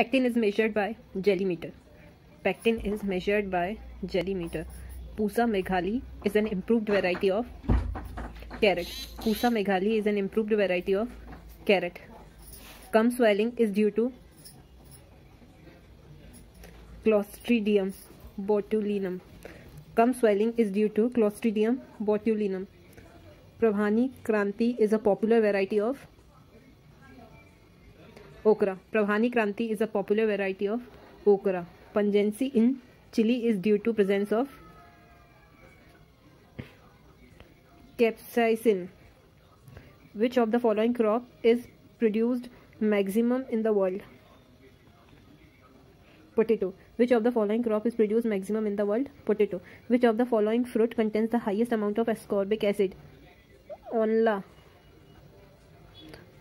Pectin is measured by jellymeter pectin is measured by jellymeter Pusa Meghali is an improved variety of carrot Pusa Meghali is an improved variety of carrot can swelling is due to clostridium botulinum can swelling is due to clostridium botulinum Prabhani Kranti is a popular variety of okra. Parbhani Kranti is a popular variety of okra. Pungency in chili is due to presence of capsaicin. Which of the following crop is produced maximum in the world? Potato. Which of the following crop is produced maximum in the world? Potato. Which of the following fruit contains the highest amount of ascorbic acid? Aonla.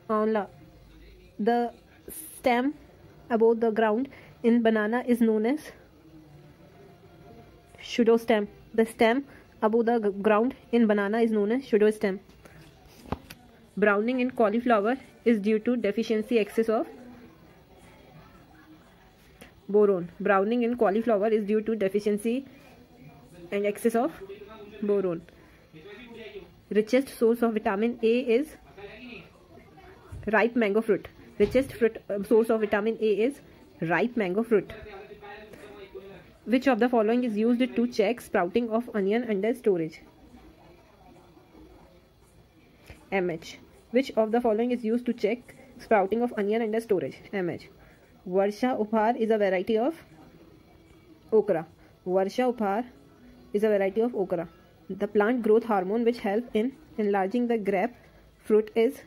Aonla. The stem above the ground in banana is known as pseudostem. The stem above the ground in banana is known as pseudostem. Browning in cauliflower is due to deficiency excess of boron. Browning in cauliflower is due to deficiency and excess of boron. Richest source of vitamin A is ripe mango fruit. Richest fruit, uh, source of vitamin A is ripe mango fruit. Which of the following is used to check sprouting of onion under storage? MH. Which of the following is used to check sprouting of onion under storage? MH. Varsha Uphar is a variety of okra. Varsha Uphar is a variety of okra. The plant growth hormone which helps in enlarging the grape fruit is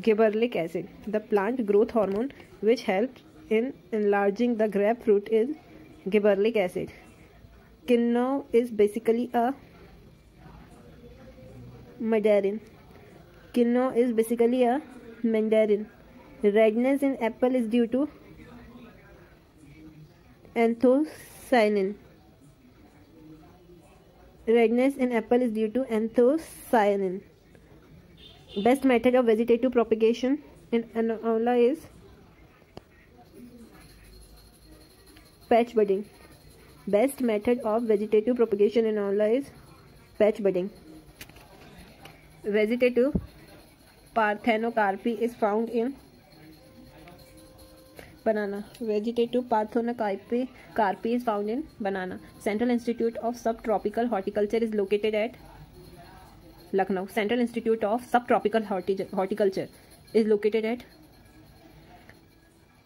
gibberellic acid. The plant growth hormone which helps in enlarging the grapefruit is gibberellic acid. Kinnow is basically a mandarin. Kinnow is basically a mandarin. Redness in apple is due to anthocyanin. Redness in apple is due to anthocyanin. Best method of vegetative propagation in Angola is patch budding. Best method of vegetative propagation in Angola is patch budding. Vegetative parthenocarpy is found in banana. Vegetative parthenocarpy carpy is found in banana. Central Institute of Subtropical Horticulture is located at Lucknow. Central Institute of Subtropical Horticulture is located at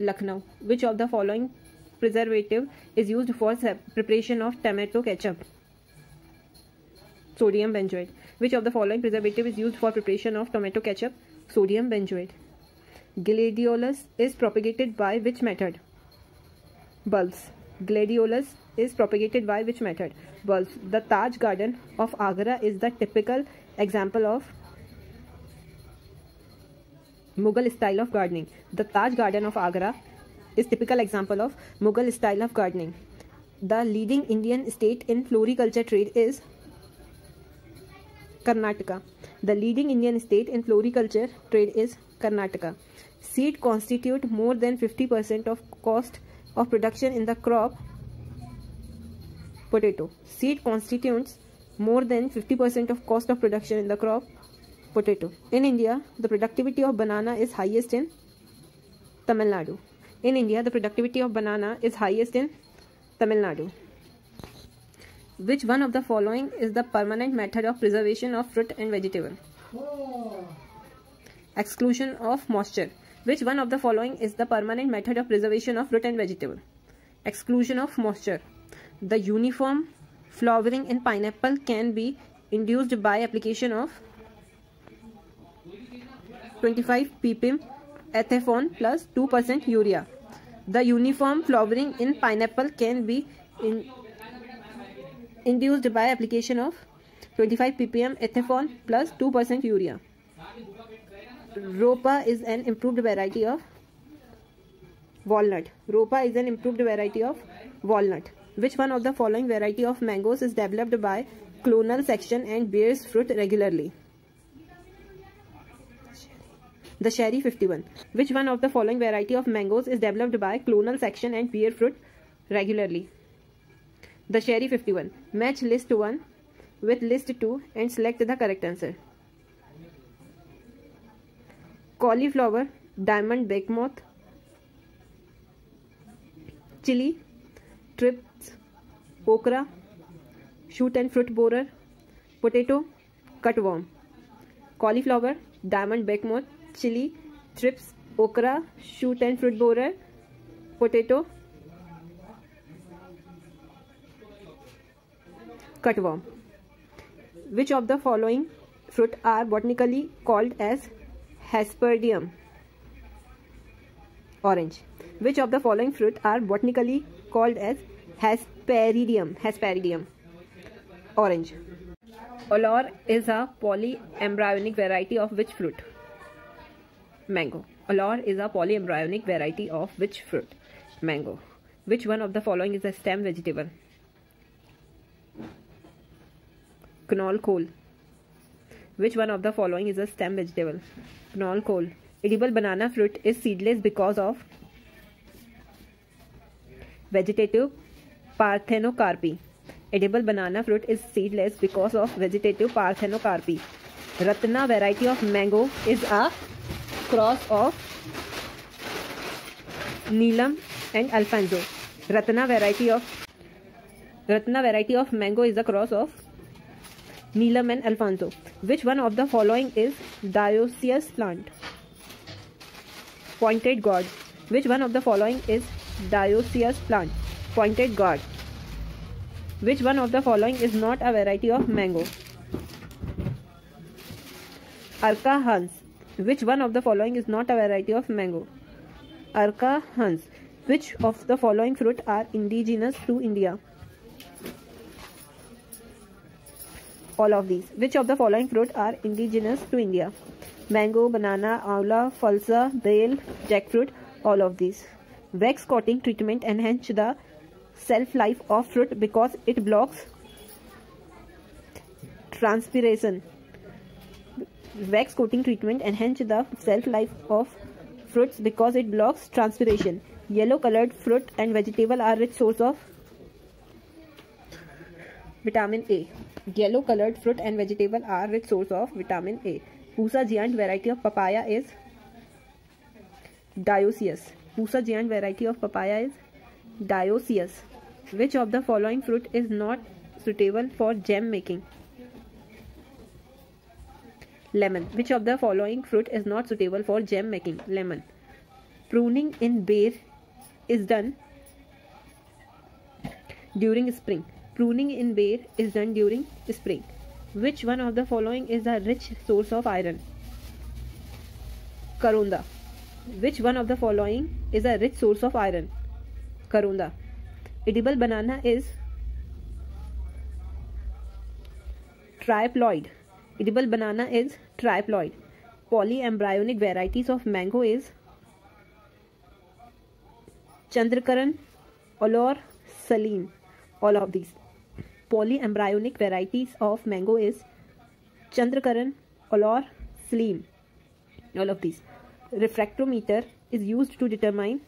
Lucknow. Which of the following preservative is used for preparation of tomato ketchup? Sodium benzoate. Which of the following preservative is used for preparation of tomato ketchup? Sodium benzoate. Gladiolus is propagated by which method? Bulbs. Gladiolus is propagated by which method? Bulbs. The Taj Garden of Agra is the typical example of Mughal style of gardening. The Taj Garden of Agra is typical example of Mughal style of gardening. The leading Indian state in floriculture trade is Karnataka. The leading Indian state in floriculture trade is Karnataka. Seed constitute more than 50% of cost of production in the crop potato. Seed constitutes more than 50% of cost of production in the crop potato. In India, the productivity of banana is highest in Tamil Nadu. In India, the productivity of banana is highest in Tamil Nadu. Which one of the following is the permanent method of preservation of fruit and vegetable? Exclusion of moisture. Which one of the following is the permanent method of preservation of fruit and vegetable? Exclusion of moisture. The uniform flowering in pineapple can be induced by application of 25 ppm ethephon plus 2% urea. The uniform flowering in pineapple can be in induced by application of 25 ppm ethephon plus 2% urea. Ropa is an improved variety of walnut. Ropa is an improved variety of walnut. Which one of the following variety of mangoes is developed by clonal section and bears fruit regularly? Dashehari 51. Which one of the following variety of mangoes is developed by clonal section and bear fruit regularly? Dashehari 51. Match list 1 with list 2 and select the correct answer. Cauliflower, diamondback moth, chili, thrips, okra, shoot and fruit borer, potato, cutworm. Cauliflower, diamondback moth, chili, thrips, okra, shoot and fruit borer, potato, cutworm. Which of the following fruit are botanically called as Hesperidium? Orange. Which of the following fruit are botanically called as Hesperidium? Hesperidium. Orange. Olor is a polyembryonic variety of which fruit? Mango. Olor is a polyembryonic variety of which fruit? Mango. Which one of the following is a stem vegetable? Knol khol. Which one of the following is a stem vegetable? Knol khol. Edible banana fruit is seedless because of vegetative parthenocarpy edible banana fruit is seedless because of vegetative parthenocarpy Ratna variety of mango is a cross of Neelum and Alphonso Ratna variety of Ratna variety of mango is a cross of Neelum and Alphonso which one of the following is dioecious plant pointed gourd which one of the following is dioecious plant? Pointed gourd. Which one of the following is not a variety of mango? Arka Hans. Which one of the following is not a variety of mango? Arka Hans. Which of the following fruit are indigenous to India? All of these. Which of the following fruit are indigenous to India? Mango, banana, aonla, falsa, bale, jackfruit. All of these. Wax coating treatment enhance the shelf life of fruit because it blocks transpiration. Wax coating treatment enhance the shelf life of fruits because it blocks transpiration. Yellow colored fruit and vegetable are rich source of vitamin A. Yellow colored fruit and vegetable are rich source of vitamin A. Pusa giant variety of papaya is dioecious. Pusa giant variety of papaya is dioecious. Which of the following fruit is not suitable for jam making? Lemon. Which of the following fruit is not suitable for jam making? Lemon. Pruning in ber is done during spring. Pruning in ber is done during spring. Which one of the following is a rich source of iron? Karonda. Which one of the following is a rich source of iron? Karonda. Edible banana is triploid. Edible banana is triploid. Polyembryonic varieties of mango is Chandrakaran, Olor, Salim. All of these. Polyembryonic varieties of mango is Chandrakaran, Olor, Salim. All of these. Refractometer is used to determine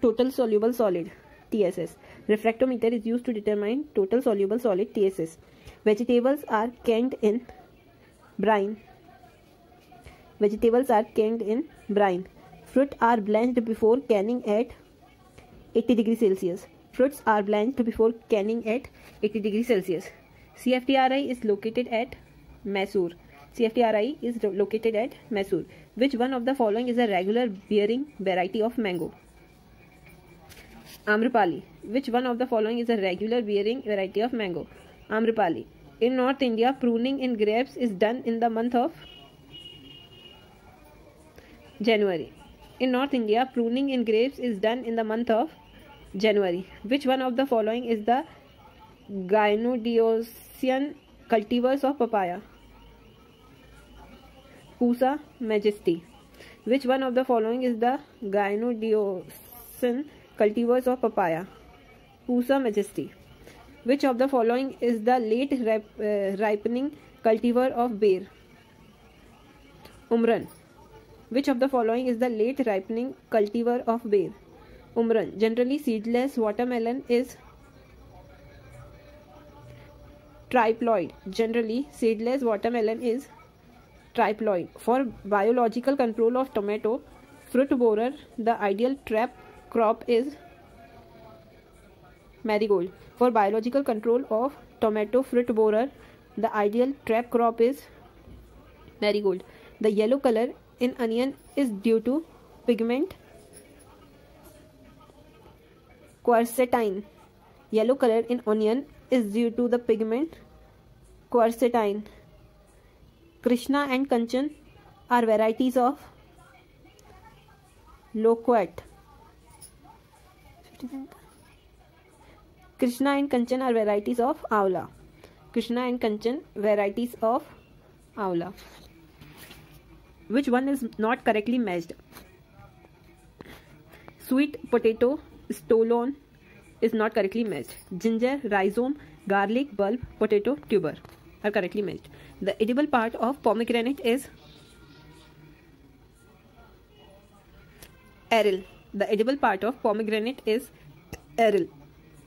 total soluble solid TSS. Refractometer is used to determine total soluble solid TSS. Vegetables are canned in brine. Vegetables are canned in brine. Fruit are blanched before canning at 80 degrees Celsius. Fruits are blanched before canning at 80 degrees Celsius. CFTRI is located at Mysore. CFTRI is located at Mysore. Which one of the following is a regular bearing variety of mango? Amrapali. Which one of the following is a regular bearing variety of mango? Amrapali. In North India, pruning in grapes is done in the month of January. In North India, pruning in grapes is done in the month of January. Which one of the following is the gynodioecian cultivars of papaya? Pusa majesty. Which one of the following is the gynodioecian cultivars of papaya? Pusa majesty. Which of the following is the late rip, uh, ripening cultivar of bear? Umran. Which of the following is the late ripening cultivar of Ber? Umran. Generally seedless watermelon is triploid. Generally seedless watermelon is triploid for biological control of tomato fruit borer the ideal trap crop is marigold for biological control of tomato fruit borer the ideal trap crop is marigold the yellow colour in onion is due to pigment quercetin yellow colour in onion is due to the pigment quercetin Krishna and Kanchan are varieties of loquat. Krishna and Kanchan are varieties of Aula. Krishna and Kanchan varieties of Aula. Which one is not correctly matched? Sweet potato stolon is not correctly matched. Ginger, rhizome, garlic, bulb, potato, tuber are correctly matched. The edible part of pomegranate is aril. The edible part of pomegranate is aril.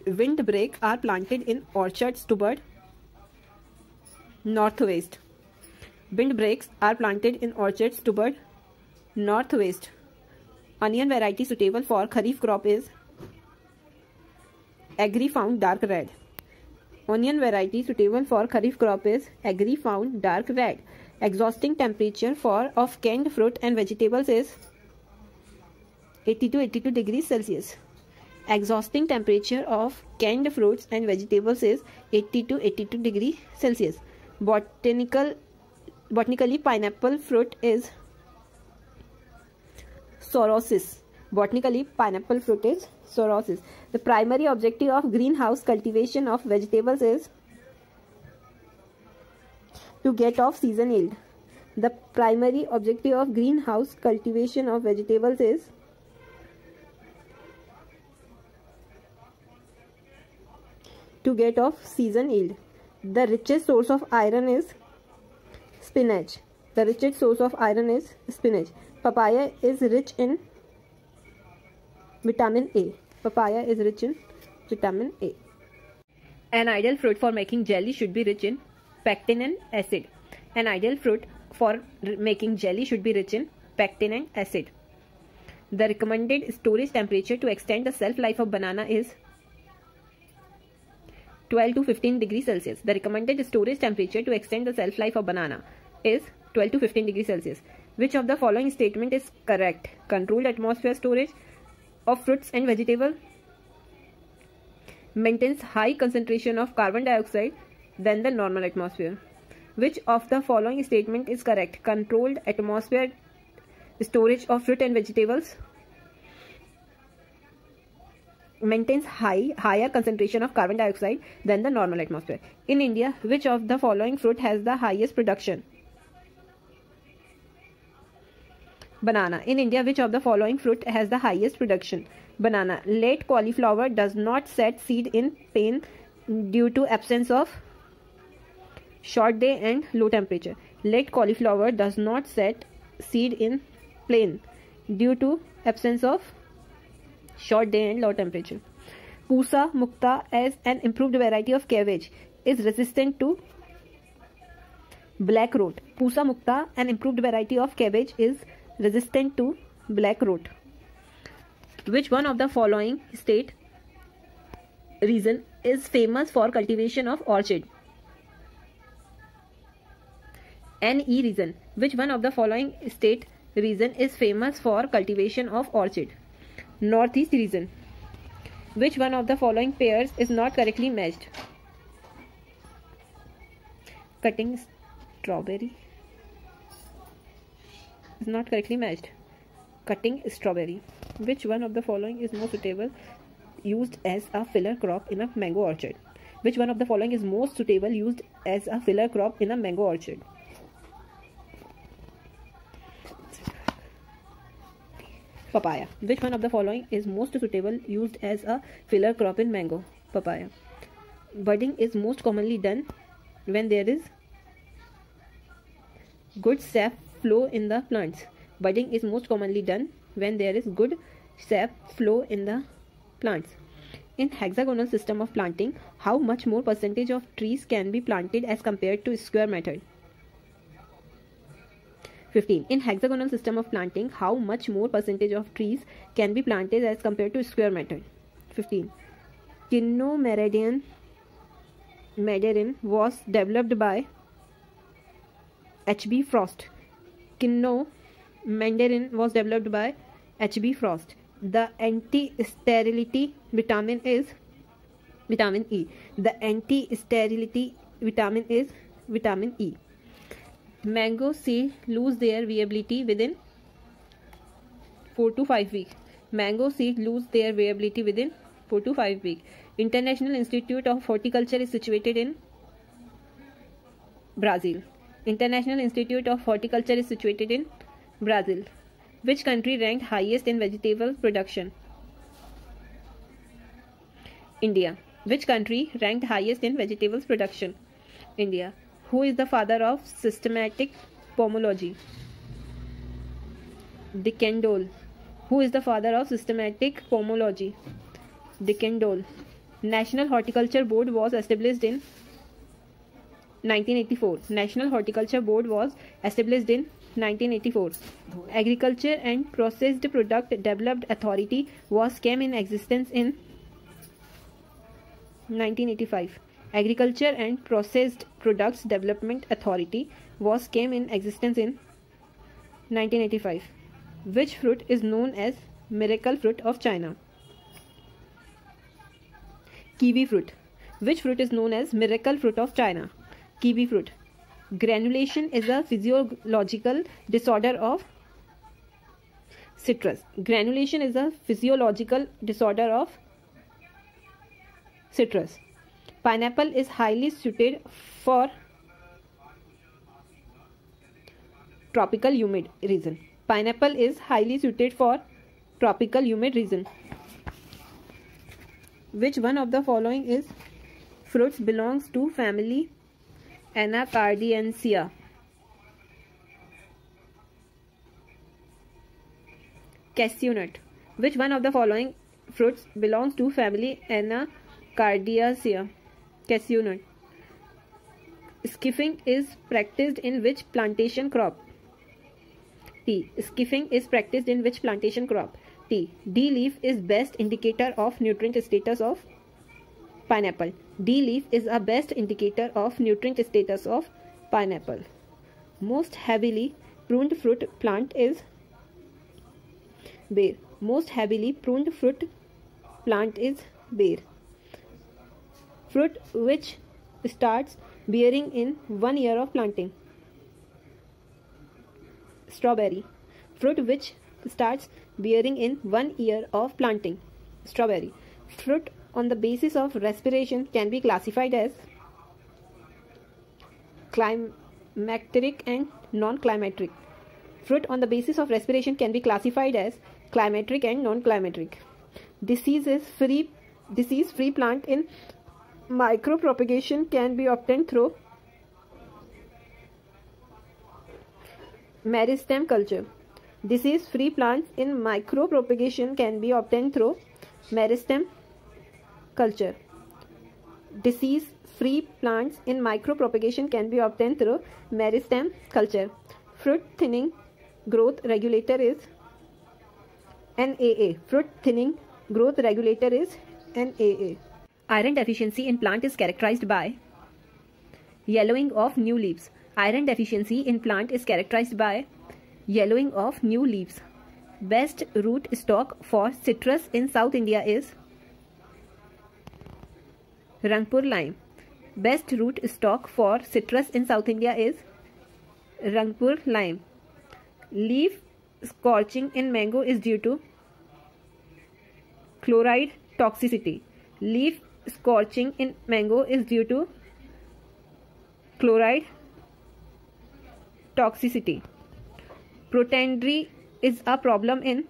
Windbreak are planted in orchards to toward northwest. Windbreaks are planted in orchards to toward northwest. Onion variety suitable for kharif crop is Agrifound dark red. Onion variety suitable for kharif crop is Agrifound dark red. Exhausting temperature for of canned fruit and vegetables is 80 to 82 degrees Celsius. Exhausting temperature of canned fruits and vegetables is 80 to 82 degrees Celsius. Botanical botanically pineapple fruit is sorosis. Botanically, pineapple fruit is sorosis. The primary objective of greenhouse cultivation of vegetables is to get off season yield. The primary objective of greenhouse cultivation of vegetables is to get off season yield. The richest source of iron is spinach. The richest source of iron is spinach. Papaya is rich in vitamin A. Papaya is rich in vitamin A. An ideal fruit for making jelly should be rich in pectin and acid. An ideal fruit for making jelly should be rich in pectin and acid. The recommended storage temperature to extend the shelf life of banana is 12 to 15 degrees Celsius. The recommended storage temperature to extend the shelf life of banana is 12 to 15 degrees Celsius. Which of the following statement is correct? Controlled atmosphere storage of fruits and vegetables maintains high concentration of carbon dioxide than the normal atmosphere. Which of the following statement is correct? Controlled atmosphere storage of fruit and vegetables maintains high higher concentration of carbon dioxide than the normal atmosphere. In India, which of the following fruit has the highest production? Banana. In India, which of the following fruit has the highest production? Banana. Late cauliflower does not set seed in plain due to absence of short day and low temperature. Late cauliflower does not set seed in plain due to absence of short day and low temperature. Pusa mukta as an improved variety of cabbage is resistant to black rot. Pusa mukta, an improved variety of cabbage, is resistant to black rot. Which one of the following state region is famous for cultivation of orchid? NE region. Which one of the following state region is famous for cultivation of orchid? Northeast region. Which one of the following pairs is not correctly matched? Cutting strawberry is not correctly matched. Cutting strawberry. Which one of the following is more suitable used as a filler crop in a mango orchard? Which one of the following is most suitable used as a filler crop in a mango orchard? Papaya. Which one of the following is most suitable used as a filler crop in mango? Papaya. Budding is most commonly done when there is good sap flow in the plants. Budding is most commonly done when there is good sap flow in the plants. In hexagonal system of planting, how much more percentage of trees can be planted as compared to square method? 15. In hexagonal system of planting, how much more percentage of trees can be planted as compared to square method? 15. Kinno Meridian Mandarin was developed by H.B. Frost. Kinnow mandarin was developed by H B Frost the anti sterility vitamin is vitamin E the anti sterility vitamin is vitamin E mango seed lose their viability within four to five week mango seed lose their viability within four to five week International Institute of Horticulture is situated in Brazil International Institute of Horticulture is situated in Brazil. Which country ranked highest in vegetable production? India. Which country ranked highest in vegetables production? India. Who is the father of systematic pomology? De Candolle. Who is the father of systematic pomology? De Candolle. National Horticulture Board was established in 1984. National Horticulture Board was established in 1984. Agriculture and Processed Product Developed Authority was came in existence in 1985. Agriculture and Processed Products Development Authority was came in existence in 1985. Which fruit is known as miracle fruit of China? Kiwi fruit. Which fruit is known as miracle fruit of China? Kiwi fruit. Granulation is a physiological disorder of citrus. Granulation is a physiological disorder of citrus. Pineapple is highly suited for tropical humid region. Pineapple is highly suited for tropical humid region. Which one of the following is fruits belongs to family Anacardiaceae? Cashew nut. Which one of the following fruits belongs to family Anacardiaceae? cashew nut. Skiffing is practiced in which plantation crop? Tea. Skiffing is practiced in which plantation crop? Tea. D leaf is best indicator of nutrient status of pineapple. D leaf is a best indicator of nutrient status of pineapple. Most heavily pruned fruit plant is ber. Most heavily pruned fruit plant is ber fruit which starts bearing in one year of planting. Strawberry. Fruit which starts bearing in one year of planting. Strawberry. Fruit on the basis of respiration can be classified as climacteric and non-climacteric. Fruit on the basis of respiration can be classified as climacteric and non-climacteric. Disease is free disease free plant in Micropropagation can be obtained through meristem culture. Disease-free plants in micropropagation can be obtained through meristem culture. Disease-free plants in micropropagation can be obtained through meristem culture. Fruit thinning growth regulator is NAA. Fruit thinning growth regulator is NAA. Iron deficiency in plant is characterized by yellowing of new leaves. Iron deficiency in plant is characterized by yellowing of new leaves. Best root stock for citrus in South India is Rangpur lime. Best root stock for citrus in South India is Rangpur lime. Leaf scorching in mango is due to chloride toxicity. Leaf scorching in mango is due to chloride toxicity. Protandry is a problem in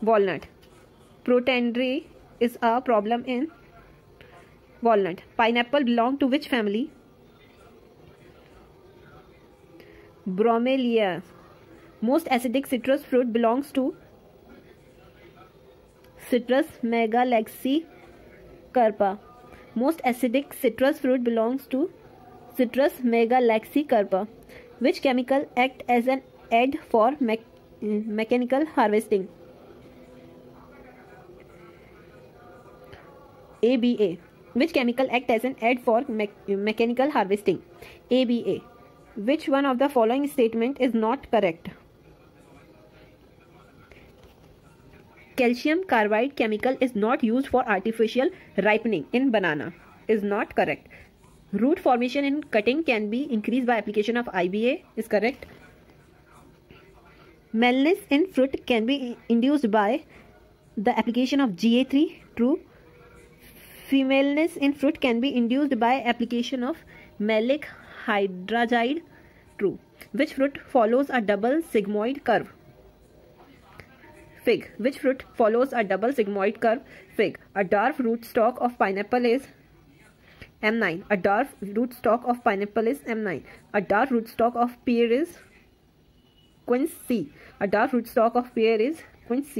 walnut. Protandry is a problem in walnut. Pineapple belong to which family? Bromelia. Most acidic citrus fruit belongs to Citrus megalaxy carpa. Most acidic citrus fruit belongs to Citrus megaloxycarpa. Which chemical act as an aid for me mechanical harvesting? ABA. Which chemical act as an aid for me mechanical harvesting? ABA. Which one of the following statement is not correct? Calcium carbide chemical is not used for artificial ripening in banana. Is not correct. Root formation in cutting can be increased by application of IBA. Is correct. Maleness in fruit can be induced by the application of GA3. True. Femaleness in fruit can be induced by application of maleic hydrazide. True. Which fruit follows a double sigmoid curve? Fig. Which fruit follows a double sigmoid curve? Fig. A dwarf rootstock of pineapple is M9. A dwarf rootstock of pineapple is M9. A dwarf rootstock of pear is quince C. A dwarf rootstock of pear is quince.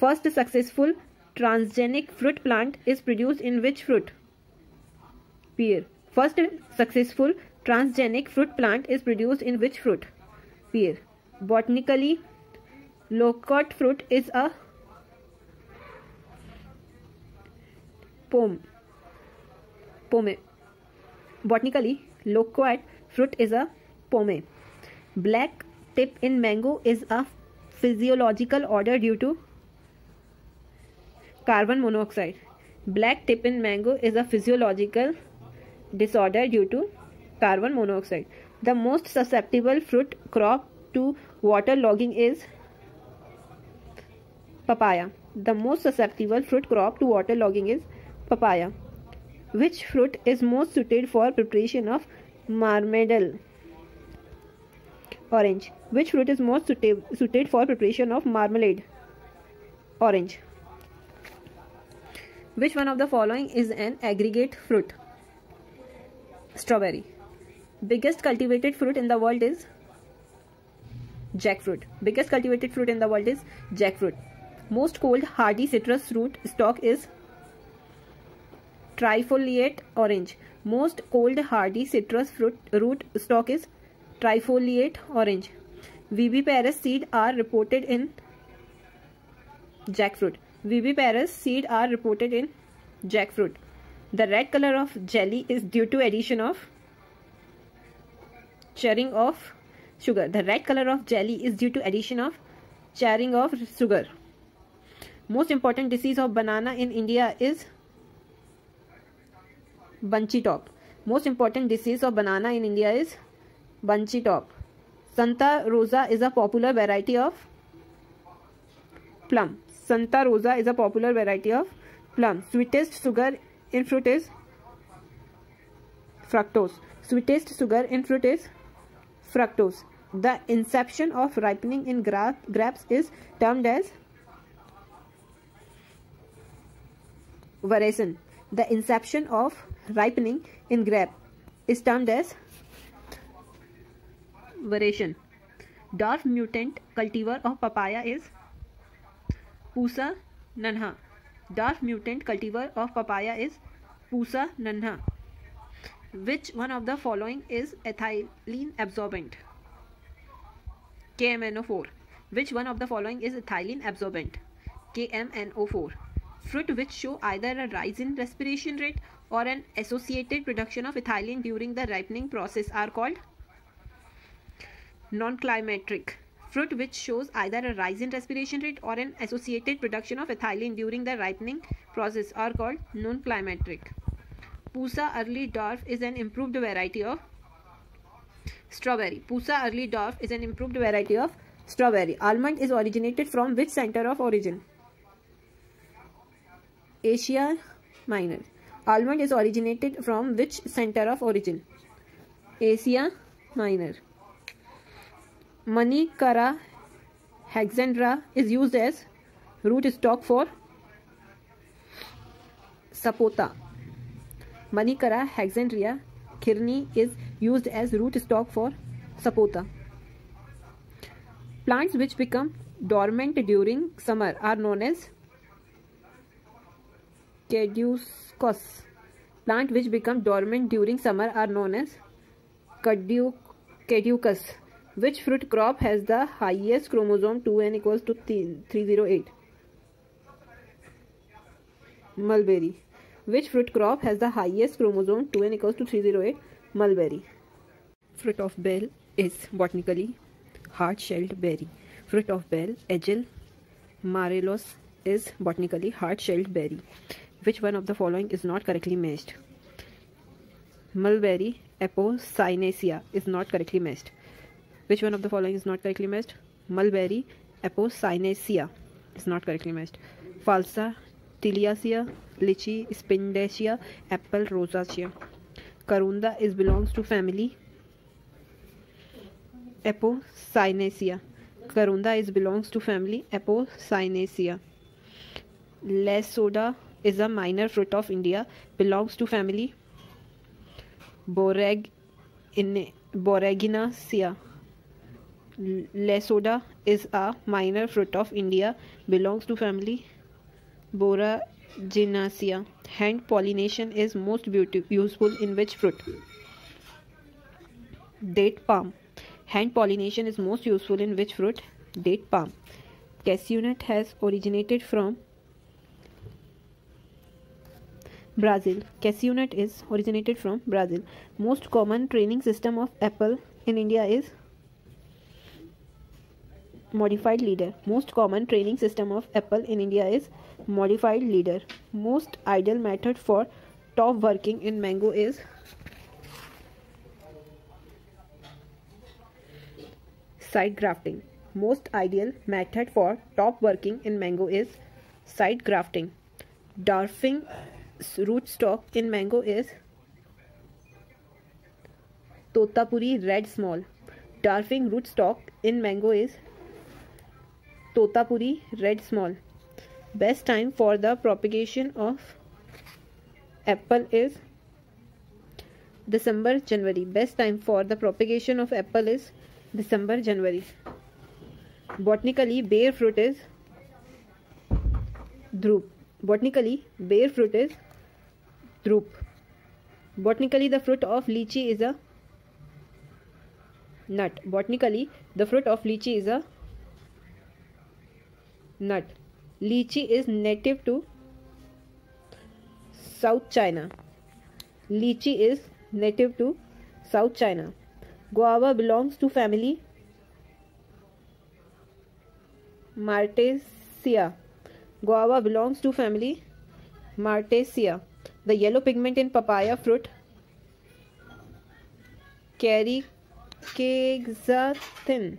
First successful transgenic fruit plant is produced in which fruit? Pear. First successful transgenic fruit plant is produced in which fruit? Pear. Botanically, Loquat fruit is a pome. Pome. Botanically, loquat fruit is a pome. Black tip in mango is a physiological order due to carbon monoxide. Black tip in mango is a physiological disorder due to carbon monoxide. The most susceptible fruit crop to water logging is papaya. The most susceptible fruit crop to water logging is papaya. Which fruit is most suited for preparation of marmalade? Orange. Which fruit is most suited for preparation of marmalade? Orange. Which one of the following is an aggregate fruit? Strawberry. Biggest cultivated fruit in the world is jackfruit. Biggest cultivated fruit in the world is jackfruit. Most cold hardy citrus fruit stock is trifoliate orange. Most cold hardy citrus fruit root stock is trifoliate orange. Viviparous seed are reported in jackfruit. Viviparous seed are reported in jackfruit. The red color of jelly is due to addition of charring of sugar. The red color of jelly is due to addition of charring of sugar. Most important disease of banana in India is bunchy top. Most important disease of banana in India is bunchy top. Santa Rosa is a popular variety of plum. Santa Rosa is a popular variety of plum. Sweetest sugar in fruit is fructose. Sweetest sugar in fruit is fructose. The inception of ripening in gra grapes is termed as Véraison. The inception of ripening in grape is termed as véraison. Dwarf mutant cultivar of papaya is Pusa nanha. Dwarf mutant cultivar of papaya is Pusa nanha. Which one of the following is ethylene absorbent? KMNO4. Which one of the following is ethylene absorbent? KMNO4 fruit which show either a rise in respiration rate or an associated production of ethylene during the ripening process are called non-climatic. Fruit which shows either a rise in respiration rate or an associated production of ethylene during the ripening process are called non-climatic. Pusa early dwarf is an improved variety of strawberry. Pusa early dwarf is an improved variety of strawberry. Almond is originated from which center of origin? Asia Minor. Almond is originated from which center of origin? Asia Minor. Manikara hexandra is used as root stock for sapota. Manikara hexandria khirni is used as root stock for sapota. Plants which become dormant during summer are known as caducous. Plant which become dormant during summer are known as caducous. Which fruit crop has the highest chromosome 2n equals to 308? Mulberry. Which fruit crop has the highest chromosome 2n equals to 308? Mulberry. Fruit of bael is botanically hard-shelled berry. Fruit of bael, Aegle marmelos, is botanically hard-shelled berry. Which one of the following is not correctly matched? Mulberry apocynaceae is not correctly matched. Which one of the following is not correctly matched? Mulberry apocynaceae is not correctly matched. Falsa Tiliacea, Lychee, Sapindaceae, Apple Rosacea. Karonda is belongs to family Apocynaceae. Karonda is belongs to family Apocynaceae. Lesoda is a minor fruit of India. Belongs to family Borag in Boraginaceae. Lesoda is a minor fruit of India. Belongs to family Boraginaceae. Hand pollination is most beautiful, useful in which fruit? Date palm. Hand pollination is most useful in which fruit? Date palm. Cashew nut has originated from Brazil. Cashew nut is originated from Brazil. Most common training system of apple in India is modified leader. Most common training system of apple in India is modified leader. Most ideal method for top working in mango is side grafting. Most ideal method for top working in mango is side grafting. Dwarfing rootstock in mango is Totapuri red small. Dwarfing rootstock in mango is Totapuri red small. Best time for the propagation of apple is December January. Best time for the propagation of apple is December January. Botanically, bare fruit is drupe. Botanically, bare fruit is drupe. Botanically, the fruit of lychee is a nut. Botanically, the fruit of lychee is a nut lychee is native to South China lychee is native to South China guava belongs to family Myrtaceae guava belongs to family Myrtaceae the yellow pigment in papaya fruit caricaxanthin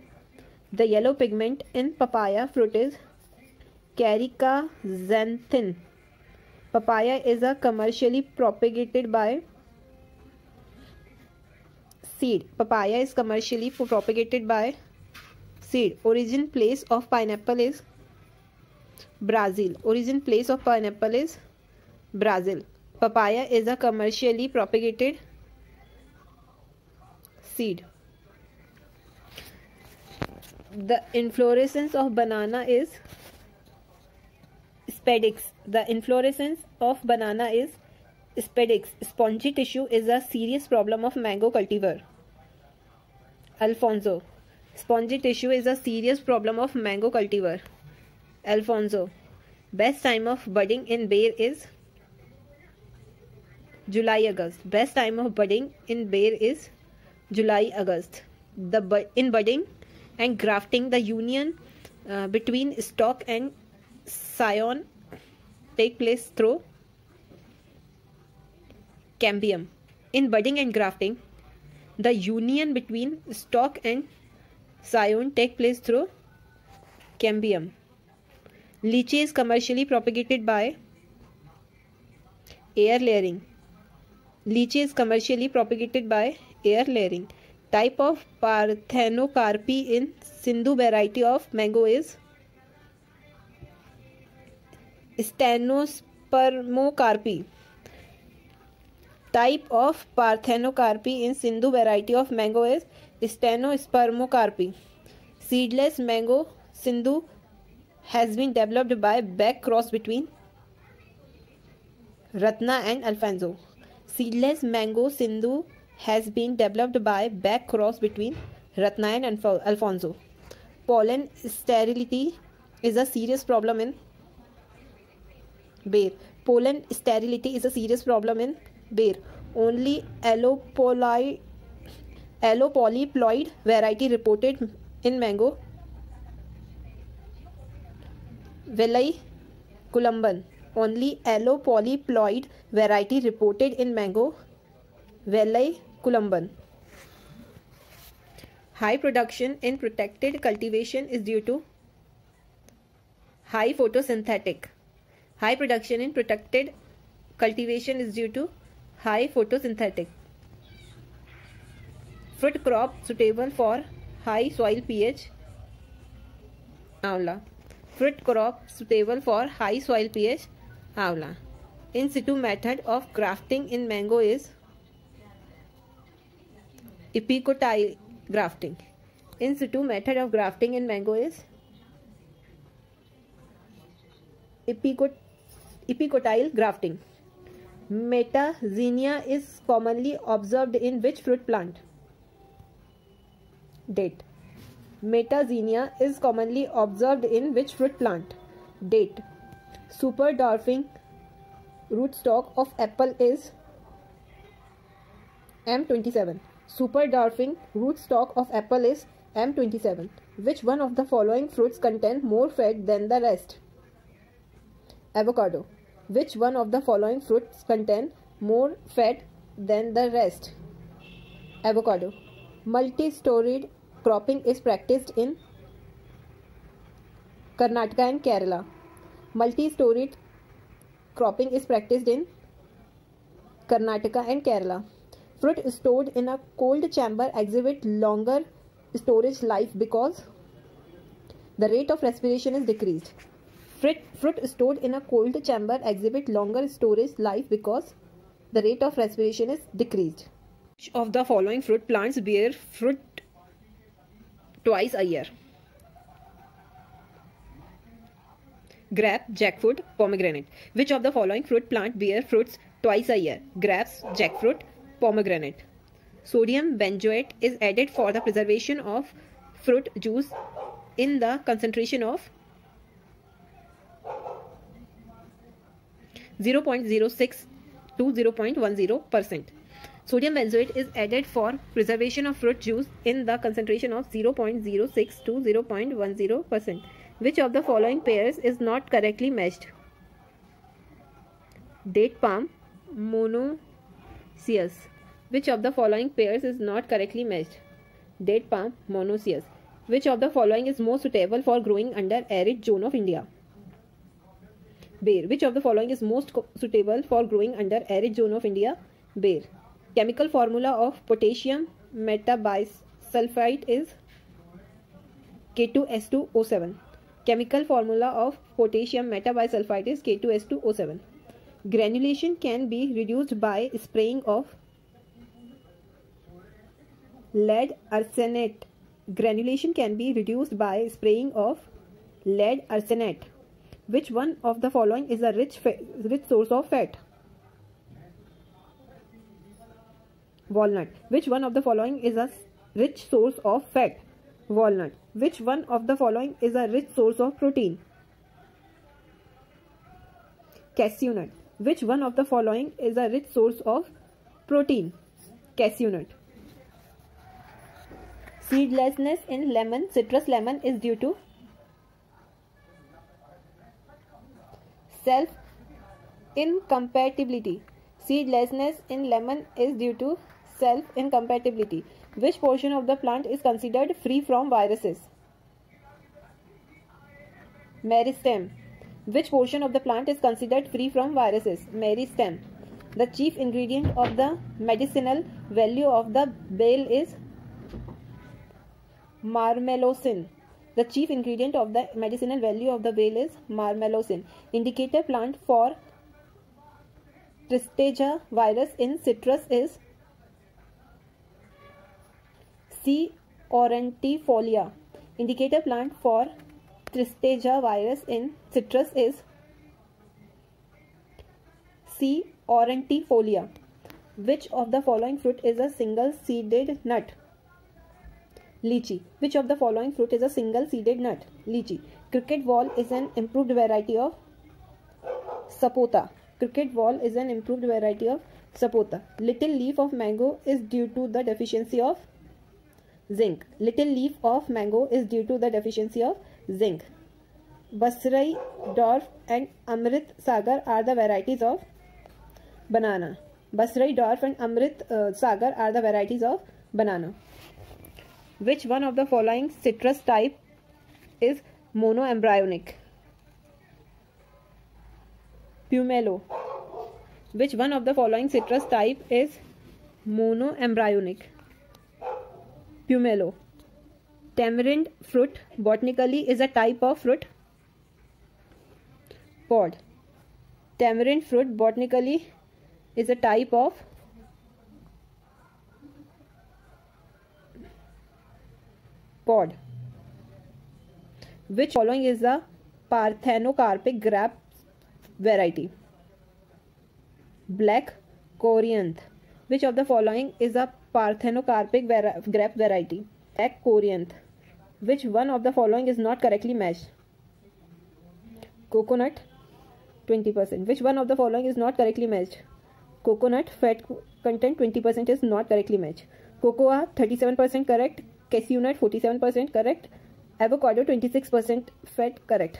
the yellow pigment in papaya fruit is caricaxanthin. Papaya is a commercially propagated by seed. Papaya is commercially propagated by seed. Origin place of pine is Brazil. Origin place of pine is Brazil. Papaya is a commercially propagated seed. The inflorescence of banana is spadix. The inflorescence of banana is spadix. Spongy tissue is a serious problem of mango cultivar. Alphonso. Spongy tissue is a serious problem of mango cultivar. Alphonso. Best time of budding in ber is July August. Best time of budding in ber is July August. The in budding and grafting the union uh, between stalk and scion take place through cambium. In budding and grafting, the union between stalk and scion take place through cambium. Lychee is commercially propagated by air layering. Lychee is commercially propagated by air layering. Type of parthenocarpy in Sindhu variety of mango is stenospermocarpy type of parthenocarpy in Sindhu variety of mango is stenospermocarpy seedless mango Sindhu has been developed by back cross between Ratna and Alphonso seedless mango Sindhu has been developed by back cross between Ratna and Alphonso pollen sterility is a serious problem in ber. Pollen sterility is a serious problem in ber. Only allopolyploid allopolyploid variety reported in mango Vellai Colamban only allopolyploid variety reported in mango Vellai Colamban high production in protected cultivation is due to high photosynthetic. High production in protected cultivation is due to high photosynthetic. Fruit crop suitable for high soil pH. Aonla. Fruit crop suitable for high soil pH. Aonla. In situ method of grafting in mango is epicotyl grafting. In situ method of grafting in mango is epicot epicotyl grafting. Metaxenia is commonly observed in which fruit plant? Date. Metaxenia is commonly observed in which fruit plant? Date. Super dwarfing rootstock of apple is M27. Super dwarfing rootstock of apple is M27. Which one of the following fruits contain more fat than the rest? Avocado. Which one of the following fruits contain more fat than the rest? Avocado. Multi-storied cropping is practiced in Karnataka and Kerala. Multi-storied cropping is practiced in Karnataka and Kerala. Fruit stored in a cold chamber exhibit longer storage life because the rate of respiration is decreased. Fruit, fruit stored in a cold chamber exhibit longer storage life because the rate of respiration is decreased. Which of the following fruit plants bear fruit twice a year? Grape, jackfruit, pomegranate. Which of the following fruit plant bear fruits twice a year? Grapes, jackfruit, pomegranate. Sodium benzoate is added for the preservation of fruit juice in the concentration of 0.06 to 0.10 percent. Sodium benzoate is added for preservation of fruit juice in the concentration of 0.06 to 0.10 percent. Which of the following pairs is not correctly matched? Date palm, monoecious. Which of the following pairs is not correctly matched? Date palm, monoecious. Which of the following is most suitable for growing under arid zone of India? Ber. Which of the following is most suitable for growing under arid zone of India? Ber. Chemical formula of potassium metabisulfite is K2S2O7. Chemical formula of potassium metabisulfite is K2S2O7. Granulation can be reduced by spraying of lead arsenate. Granulation can be reduced by spraying of lead arsenate. Which one of the following is a rich, rich source of fat? Walnut. Which one of the following is a rich source of fat? Walnut. Which one of the following is a rich source of protein? Cashew nut. Which one of the following is a rich source of protein? Cashew nut. Seedlessness in lemon, citrus lemon is due to self incompatibility. Seedlessness in lemon is due to self incompatibility. Which portion of the plant is considered free from viruses? Meristem. Which portion of the plant is considered free from viruses? Meristem. The chief ingredient of the medicinal value of the bael is marmelosin. The chief ingredient of the medicinal value of the bael is marmelosin. Indicator plant for Tristeza virus in citrus is C. aurantifolia. Indicator plant for Tristeza virus in citrus is C. Aurantifolia. Which of the following fruit is a single seeded nut? Lychee. Which of the following fruit is a single seeded nut? Lychee. Cricket ball is an improved variety of sapota. Cricket ball is an improved variety of sapota. Little leaf of mango is due to the deficiency of zinc. Little leaf of mango is due to the deficiency of zinc. Basrai, Dwarf and Amrit Sagar are the varieties of banana. Basrai, Dwarf and Amrit uh, Sagar are the varieties of banana. Which one of the following citrus type is monoembryonic? Pumelo. Which one of the following citrus type is monoembryonic? Pumelo. Tamarind fruit botanically is a type of fruit. Pod. Tamarind fruit botanically is a type of pod. Which following is the parthenocarpic grape variety? Black Corinth. Which of the following is a parthenocarpic grape variety? Black Corinth. Which one of the following is not correctly matched? Coconut 20%. Which one of the following is not correctly matched? Coconut fat content 20% is not correctly matched. Cocoa 37% correct. Cashew nut 47% correct. Avocado 26% fat correct.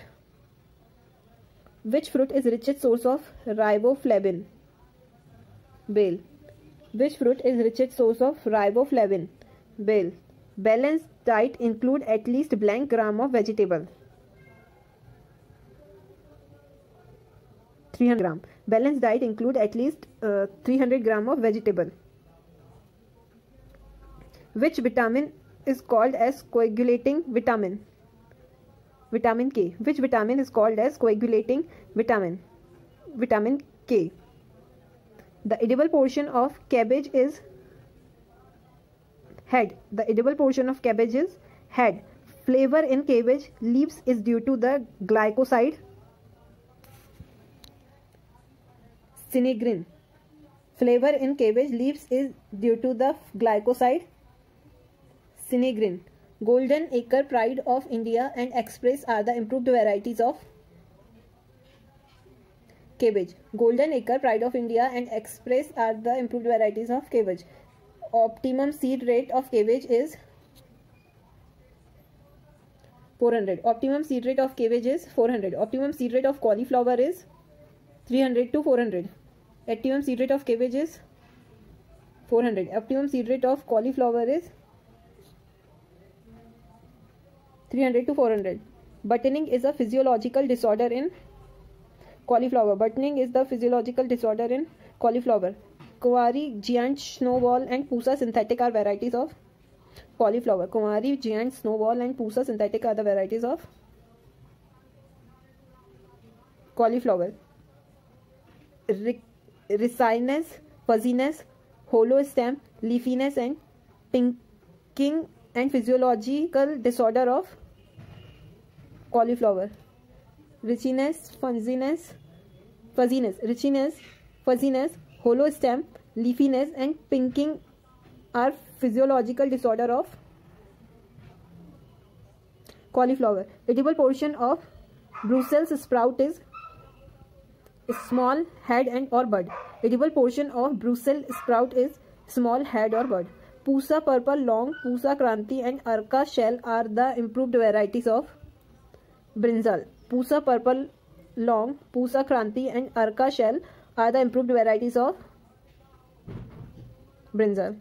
Which fruit is richest source of riboflavin? Bael. Which fruit is richest source of riboflavin? Bael. Balanced diet include at least blank gram of vegetable. 300 gram. Balanced diet include at least uh, 300 gram of vegetable. Which vitamin is called as coagulating vitamin? Vitamin K. Which vitamin is called as coagulating vitamin? Vitamin K. The edible portion of cabbage is head. The edible portion of cabbage is head. Flavor in cabbage leaves is due to the glycoside sinigrin. Flavor in cabbage leaves is due to the glycoside sinigrin. Golden Acre Pride of India and Express are the improved varieties of cabbage. Golden Acre, Pride of India and Express are the improved varieties of cabbage. Optimum seed rate of cabbage is 400. Optimum seed rate of cabbage is 400. Optimum seed rate of cauliflower is 300 to 400. Optimum seed rate of cabbage is 400. Optimum seed rate of cauliflower is 300 to 400. Buttoning is a physiological disorder in Cauliflower. Buttoning is the physiological disorder in cauliflower. Kuwari, giant snowball and pusa synthetic are varieties of cauliflower. Kuwari, giant snowball and pusa synthetic are the varieties of cauliflower. Riciness, fuzziness, hollow stem, leafiness and pinking and physiological disorder of cauliflower ricciness fuzziness fuzziness ricciness fuzziness hollow stem leafiness and pinking are physiological disorder of cauliflower edible portion of Brussels sprout is small head and or bud edible portion of Brussels sprout is small head or bud Pusa purple long Pusa Kranti and Arka Sheel are the improved varieties of brinjal. Pusa Purple Long, Pusa Kranti and Arka Shell are the improved varieties of brinjal.